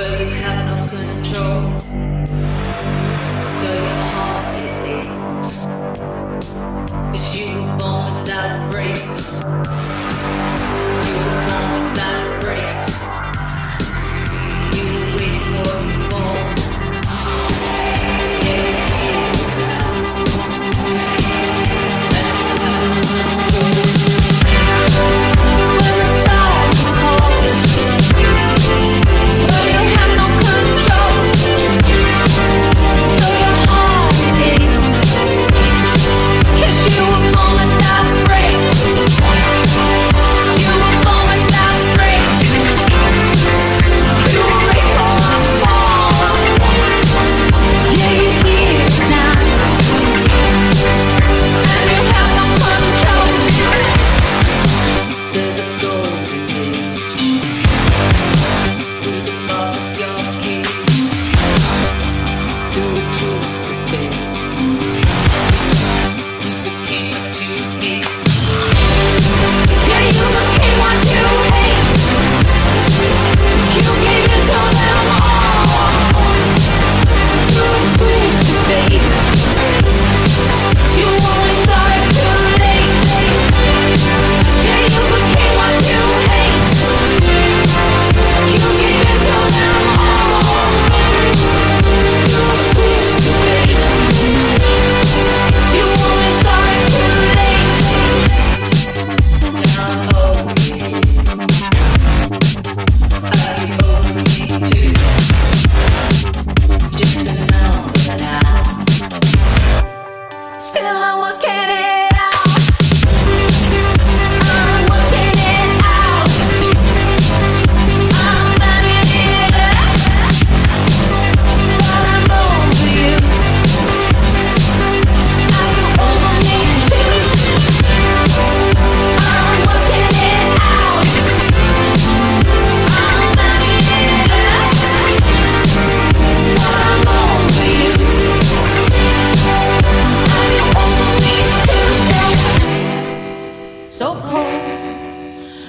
but you have no control. So your heart it aches, you were born without brakes.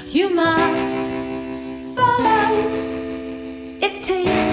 you must follow it takes.